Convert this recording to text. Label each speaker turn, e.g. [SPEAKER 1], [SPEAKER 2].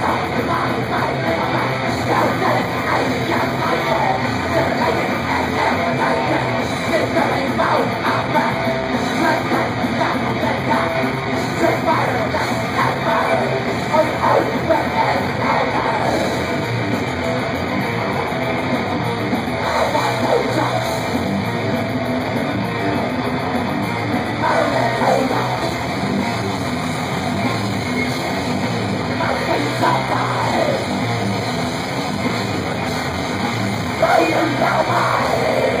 [SPEAKER 1] oh. 欢迎小白